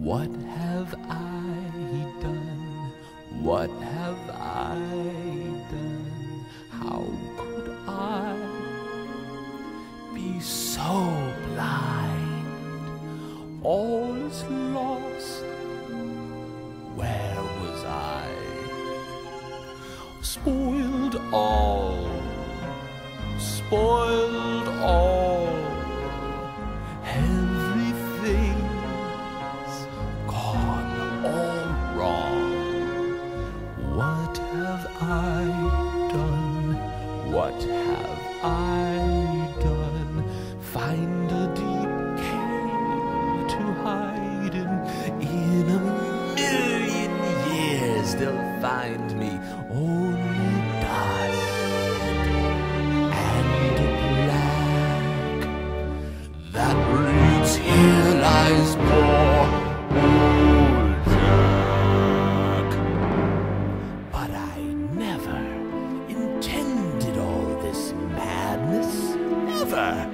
What have I done? What have I done? How could I be so blind? All is lost. Where was I? Spoiled all, spoiled all. I done? What have I done? Find a deep cave to hide in. In a million years they'll find me never.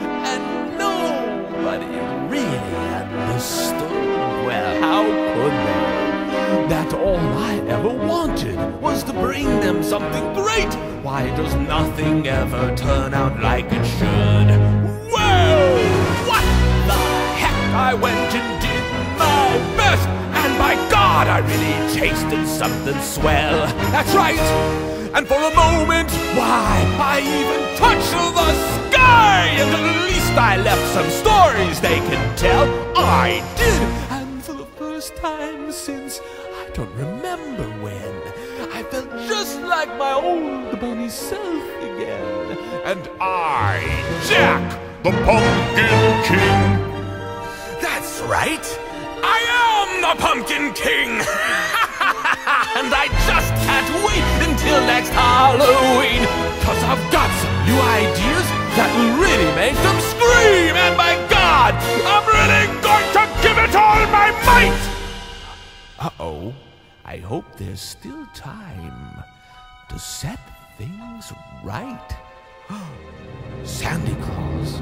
And nobody really understood. Well, how could they? That all I ever wanted was to bring them something great. Why does nothing ever turn out like it should? Well, what the heck? I went and did my best, and by God, I really tasted something swell. That's right. And for a moment, why, I even touched the I left some stories they can tell. I did, and for the first time since I don't remember when, I felt just like my old bunny self again. And I, Jack, the Pumpkin King. That's right. I am the Pumpkin King. and I just can't wait until next Halloween. I hope there's still time to set things right. Sandy Claus.